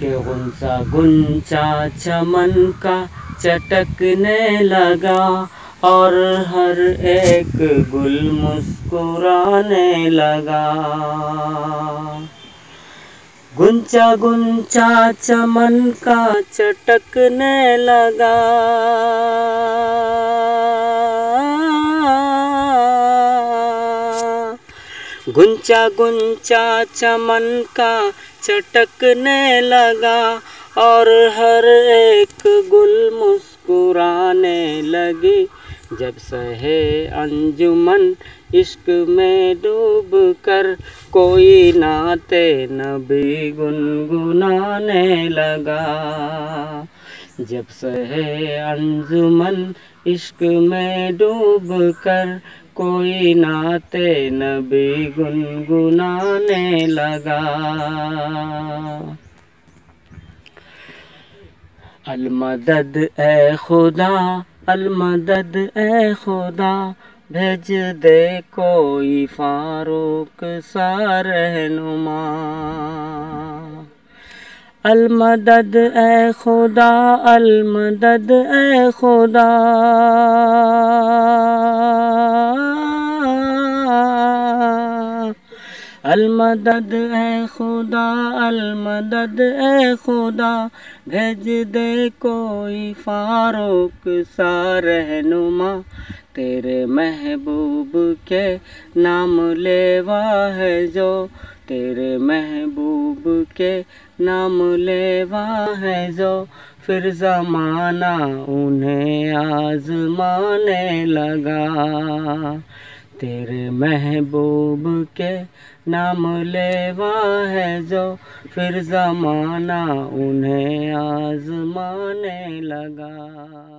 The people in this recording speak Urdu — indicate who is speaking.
Speaker 1: کہ غنچہ گنچا چمن کا چٹکنے لگا اور ہر ایک گل مسکرانے لگا گنچا گنچا چمن کا چٹکنے لگا گنچا گنچا چمن کا چٹکنے لگا اور ہر ایک گل مسکرانے لگی۔ جب سہے انجمن عشق میں ڈوب کر کوئی نعت نبی گنگنانے لگا۔ جب سہے انجمن عشق میں ڈوب کر کوئی نعت نبی گنگنانے لگا۔ المدد اے خدا، المدد اے خدا، بھیج دے کوئی فاروق سا رہنما۔ المدد، اے خدا، المدد، اے خدا۔ المدد، اے خدا، المدد، اے خدا۔ بھیج دے کوئی فاروق، سا رہنما۔ تیرے محبوب کے نام لیوا ہے جو تیرے محبوب کے نام لیوا ہے جو پھر زمانہ انہیں آزمانے لگا۔ تیرے محبوب کے نام لیوا ہے جو پھر زمانہ انہیں آزمانے لگا۔